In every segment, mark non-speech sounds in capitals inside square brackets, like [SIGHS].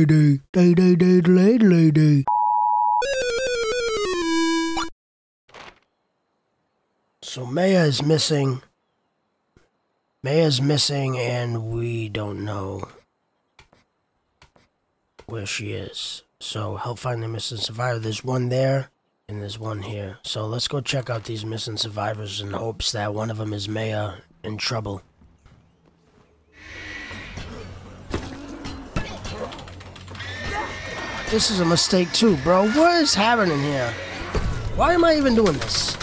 Lady, day, day, day, lady. So Maya is missing. Maya's missing, and we don't know where she is. So help find the missing survivor. There's one there, and there's one here. So let's go check out these missing survivors in hopes that one of them is Maya in trouble. This is a mistake too, bro. What is happening here? Why am I even doing this?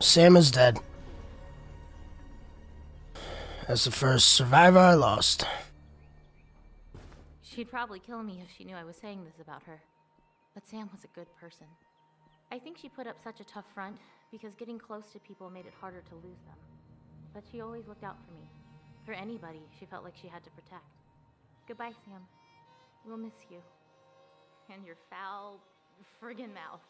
Sam is dead. As the first survivor, I lost. She'd probably kill me if she knew I was saying this about her. But Sam was a good person. I think she put up such a tough front because getting close to people made it harder to lose them. But she always looked out for me. For anybody she felt like she had to protect. Goodbye, Sam. We'll miss you. And your foul friggin' mouth.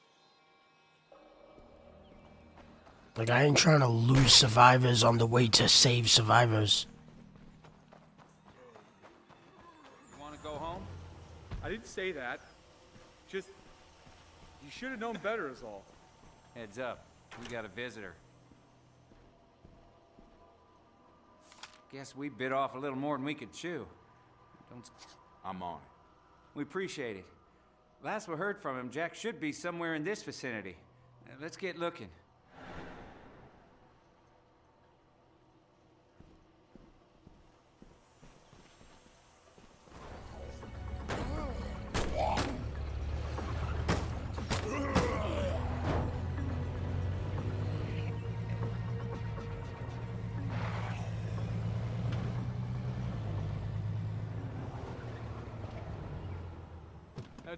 Like, I ain't trying to lose survivors on the way to save survivors. You want to go home? I didn't say that. Just, you should have known better is all. Heads up, we got a visitor. Guess we bit off a little more than we could chew. Don't. s- I'm on it. We appreciate it. Last we heard from him, Jack should be somewhere in this vicinity. Uh, let's get looking.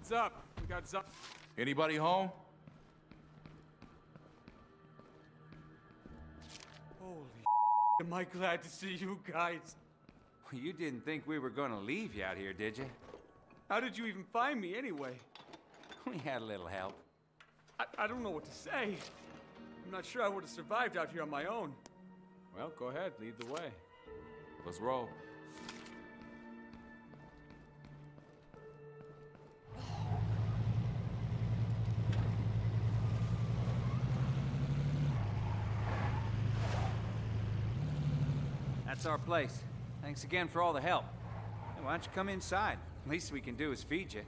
Heads up. We got Zup. Anybody home? Holy [LAUGHS] am I glad to see you guys. You didn't think we were gonna leave you out here, did you? How did you even find me anyway? We had a little help. I, I don't know what to say. I'm not sure I would have survived out here on my own. Well, go ahead, lead the way. Let's roll. That's our place. Thanks again for all the help. Hey, why don't you come inside? Least we can do is feed you.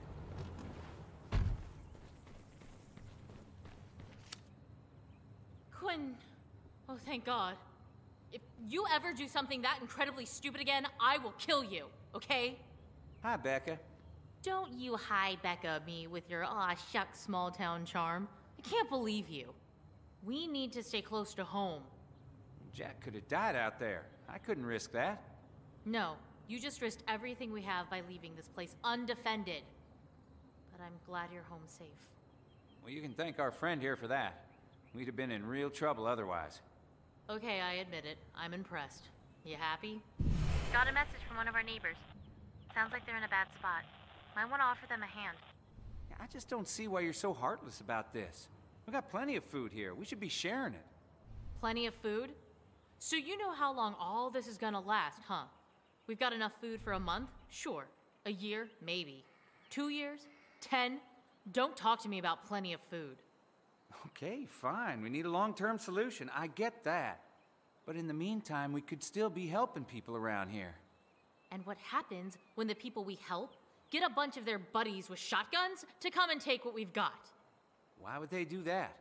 Quinn. Oh, thank God. If you ever do something that incredibly stupid again, I will kill you, okay? Hi, Becca. Don't you hi Becca me with your aw shuck small town charm. I can't believe you. We need to stay close to home. Jack could have died out there. I couldn't risk that. No, you just risked everything we have by leaving this place undefended. But I'm glad you're home safe. Well, you can thank our friend here for that. We'd have been in real trouble otherwise. Okay, I admit it. I'm impressed. You happy? Got a message from one of our neighbors. Sounds like they're in a bad spot. Might want to offer them a hand. I just don't see why you're so heartless about this. We got plenty of food here. We should be sharing it. Plenty of food? So you know how long all this is gonna last, huh? We've got enough food for a month? Sure. A year? Maybe. Two years? Ten? Don't talk to me about plenty of food. Okay, fine. We need a long term solution. I get that. But in the meantime, we could still be helping people around here. And what happens when the people we help get a bunch of their buddies with shotguns to come and take what we've got? Why would they do that?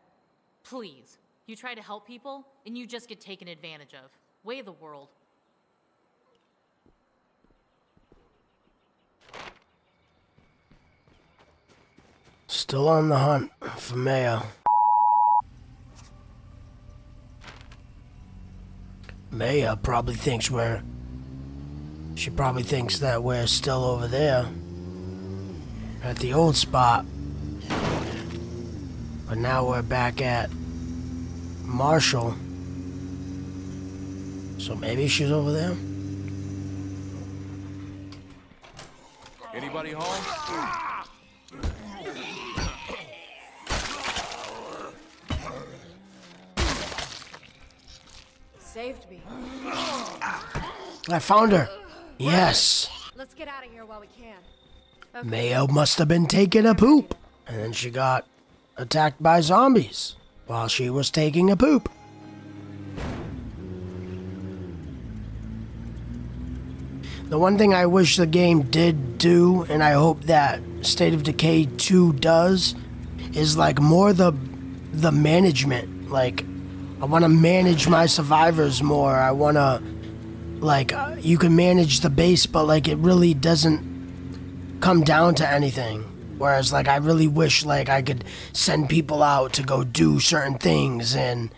Please. You try to help people, and you just get taken advantage of. Way of the world. Still on the hunt for Maya. Maya probably thinks we're. She probably thinks that we're still over there. at the old spot. But now we're back at Marshall. So maybe she's over there? Anybody home? Saved me. I found her. Yes. Let's get out of here while we can. Mayo must have been taking a poop. And then she got attacked by zombies while she was taking a poop. The one thing I wish the game did do, and I hope that State of Decay 2 does, is like more the the management. Like, I want to manage my survivors more. I want to, like, uh, you can manage the base, but like, it really doesn't come down to anything. Whereas, like, I really wish, like, I could send people out to go do certain things and,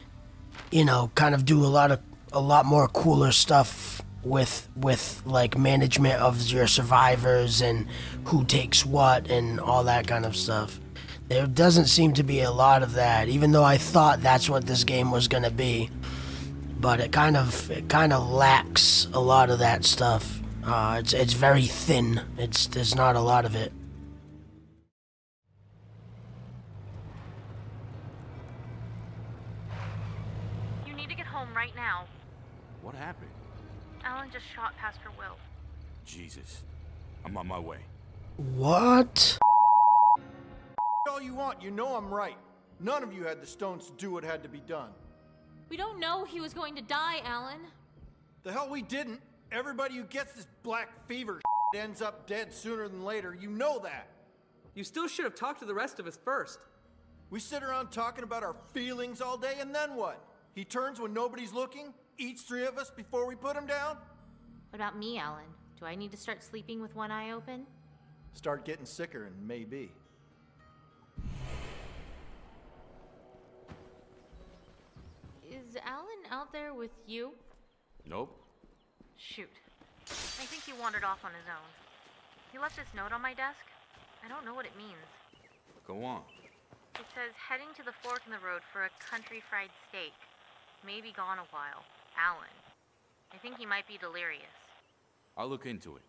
you know, kind of do a lot of, a lot more cooler stuff with, with, like, management of your survivors and who takes what and all that kind of stuff. There doesn't seem to be a lot of that, even though I thought that's what this game was gonna be. But it kind of, it kind of lacks a lot of that stuff. Uh, it's it's very thin. It's there's not a lot of it. You need to get home right now. What happened? Alan just shot Pastor Will. Jesus. I'm on my way. What? all you want, you know I'm right. None of you had the stones to do what had to be done. We don't know he was going to die, Alan. The hell we didn't. Everybody who gets this black fever ends up dead sooner than later. You know that. You still should have talked to the rest of us first. We sit around talking about our feelings all day, and then what? He turns when nobody's looking, eats three of us before we put him down? What about me, Alan? Do I need to start sleeping with one eye open? Start getting sicker, and maybe. Is Alan out there with you? Nope. Shoot. I think he wandered off on his own. He left this note on my desk. I don't know what it means. Go on. It says, heading to the fork in the road for a country fried steak. Maybe gone a while. Alan. I think he might be delirious. I'll look into it.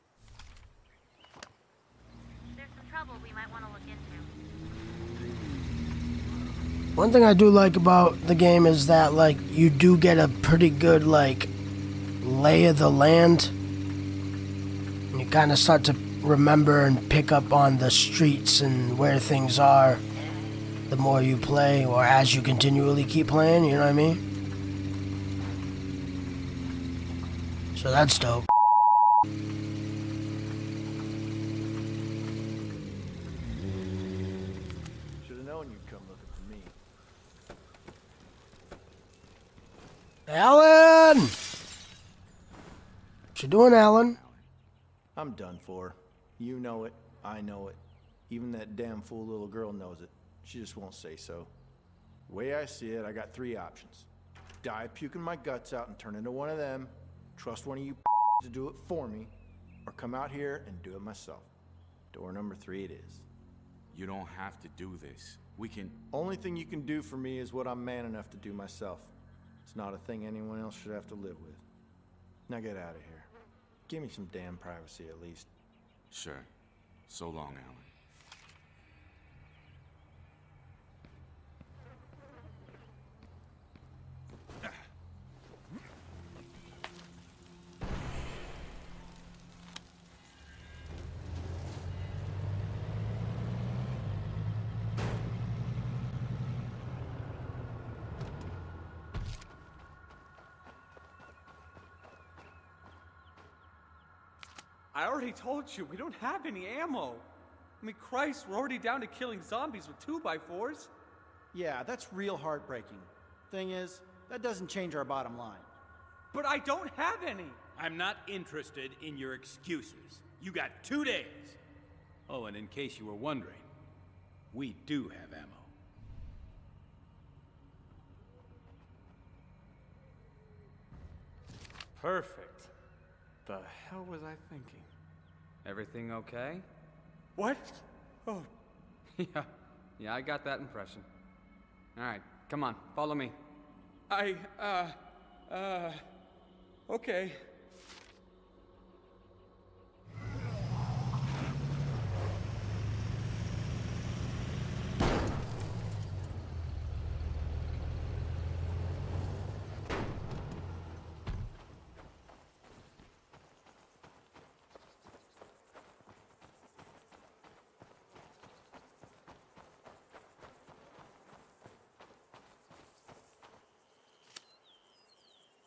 There's some trouble we might want to look into. One thing I do like about the game is that like you do get a pretty good like lay of the land. And you kind of start to remember and pick up on the streets and where things are the more you play or as you continually keep playing, you know what I mean? So that's dope. Alan! What you doing, Alan? I'm done for. You know it. I know it. Even that damn fool little girl knows it. She just won't say so. The way I see it, I got three options. Die puking my guts out and turn into one of them, trust one of you [LAUGHS] to do it for me, or come out here and do it myself. Door number three it is. You don't have to do this. We can. Only thing you can do for me is what I'm man enough to do myself. It's not a thing anyone else should have to live with. Now get out of here. Give me some damn privacy at least. Sure. So long, Alan. I already told you, we don't have any ammo. I mean, Christ, we're already down to killing zombies with two by fours. Yeah, that's real heartbreaking. Thing is, that doesn't change our bottom line. But I don't have any. I'm not interested in your excuses. You got two days. Oh, and in case you were wondering, we do have ammo. Perfect. The hell was I thinking? Everything okay? What? Oh. [LAUGHS] yeah, yeah, I got that impression. All right, come on, follow me. I, uh, uh, okay.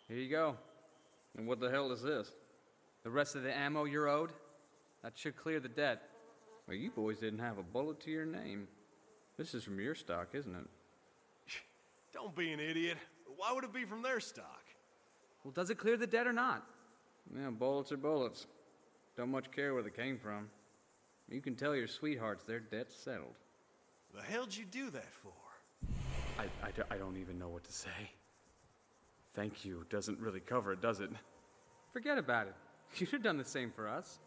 Here you go. And what the hell is this? The rest of the ammo you're owed? That should clear the debt. Well, you boys didn't have a bullet to your name. This is from your stock, isn't it? [SIGHS] Don't be an idiot. Why would it be from their stock? Well, does it clear the debt or not? Yeah, bullets are bullets. Don't much care where they came from. You can tell your sweethearts their debt's settled. The hell'd you do that for? I, I, do- I don't even know what to say. Thank you doesn't really cover it, does it? Forget about it. [LAUGHS] You'd have done the same for us.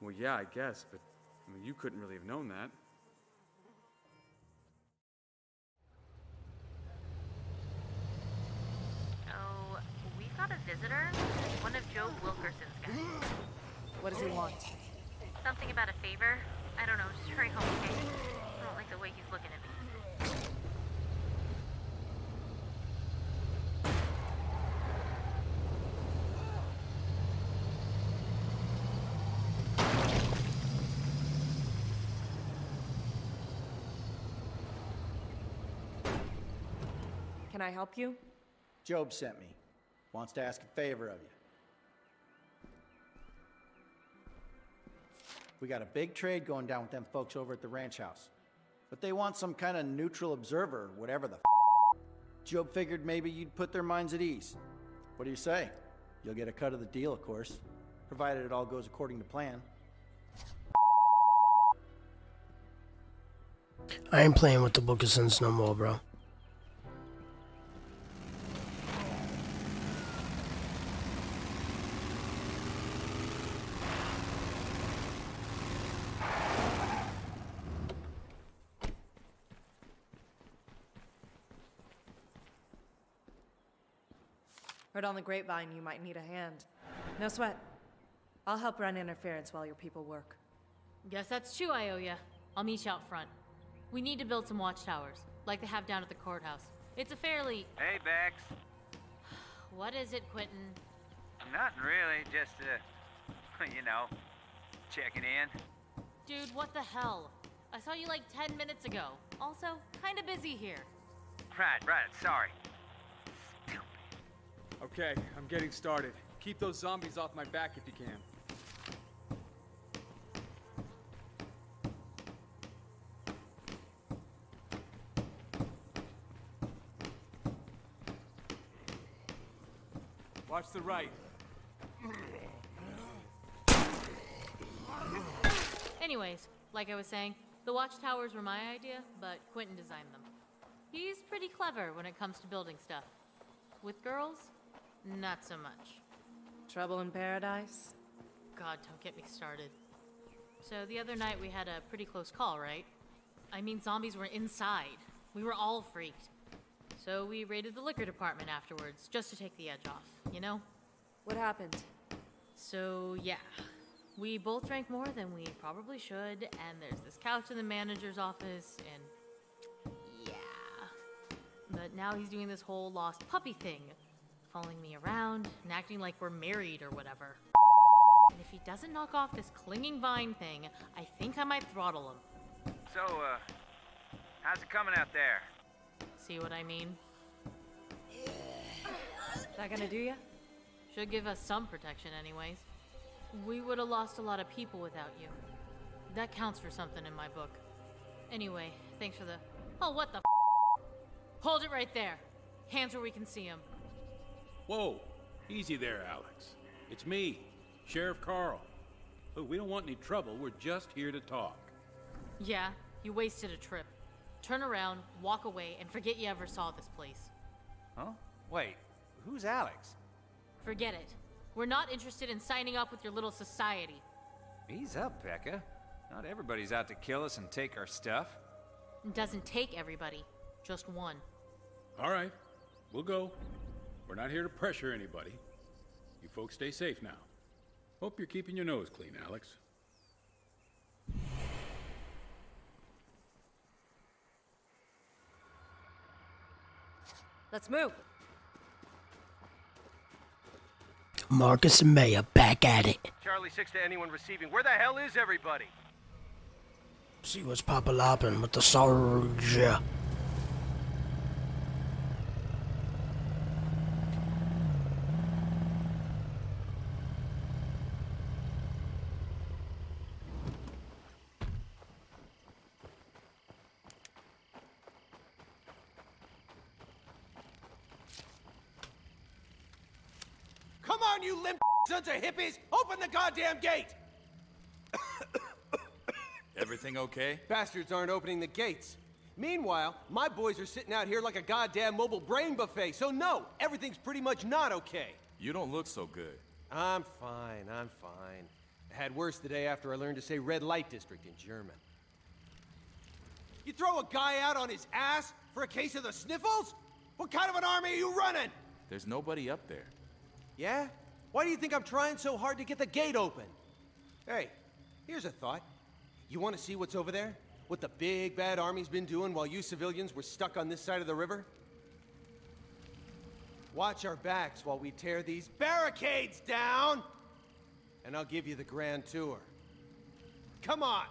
Well, yeah, I guess, but I mean, you couldn't really have known that. Oh, we've got a visitor. One of Joe Wilkerson's guys. What does he want? Something about a favor. I don't know, just hurry home, okay? I don't like the way he's looking at me. Can I help you? Job sent me. Wants to ask a favor of you. We got a big trade going down with them folks over at the ranch house. But they want some kind of neutral observer, whatever the f. Job figured maybe you'd put their minds at ease. What do you say? You'll get a cut of the deal, of course, provided it all goes according to plan. I ain't playing with the Wilkersons no more, bro. Heard on the grapevine you might need a hand. No sweat. I'll help run interference while your people work. Guess that's true, Ioya. I'll meet you out front. We need to build some watchtowers, like they have down at the courthouse. It's a fairly. Hey, Bex. [SIGHS] What is it, Quentin? Nothing really, just, uh, [LAUGHS] you know, checking in. Dude, what the hell? I saw you like 10 minutes ago. Also, kinda busy here. Right, right, sorry. Okay, I'm getting started. Keep those zombies off my back if you can. Watch the right. Anyways, like I was saying, the watchtowers were my idea, but Quentin designed them. He's pretty clever when it comes to building stuff. With girls, not so much. Trouble in paradise? God, don't get me started. So the other night we had a pretty close call, right? I mean, zombies were inside. We were all freaked. So we raided the liquor department afterwards, just to take the edge off, you know? What happened? So, yeah. We both drank more than we probably should, and there's this couch in the manager's office, and. Yeah. But now he's doing this whole lost puppy thing, following me around and acting like we're married or whatever. And if he doesn't knock off this clinging vine thing, I think I might throttle him. So, uh, how's it coming out there? See what I mean? Is that gonna do ya? Should give us some protection, anyways. We would have lost a lot of people without you. That counts for something in my book. Anyway, thanks for the. Oh, what the? F- Hold it right there. Hands where we can see him. Whoa, easy there, Alex. It's me, Sheriff Carl. Look, we don't want any trouble. We're just here to talk. Yeah, you wasted a trip. Turn around, walk away, and forget you ever saw this place. Huh? Wait, who's Alex? Forget it. We're not interested in signing up with your little society. Ease up, Becca. Not everybody's out to kill us and take our stuff. It doesn't take everybody, just one. All right, we'll go. We're not here to pressure anybody. You folks stay safe now. Hope you're keeping your nose clean, Alex. Let's move. Marcus and Maya back at it. Charlie 6 to anyone receiving. Where the hell is everybody? See what's Papa Loppin with the Sarge. Come on, you limp [LAUGHS] sons of hippies! Open the goddamn gate! [COUGHS] Everything okay? Bastards aren't opening the gates. Meanwhile, my boys are sitting out here like a goddamn mobile brain buffet, so no, everything's pretty much not okay. You don't look so good. I'm fine, I'm fine. I had worse the day after I learned to say red light district in German. You throw a guy out on his ass for a case of the sniffles? What kind of an army are you running? There's nobody up there. Yeah? Why do you think I'm trying so hard to get the gate open? Hey, here's a thought. You want to see what's over there? What the big bad army's been doing while you civilians were stuck on this side of the river? Watch our backs while we tear these barricades down! And I'll give you the grand tour. Come on!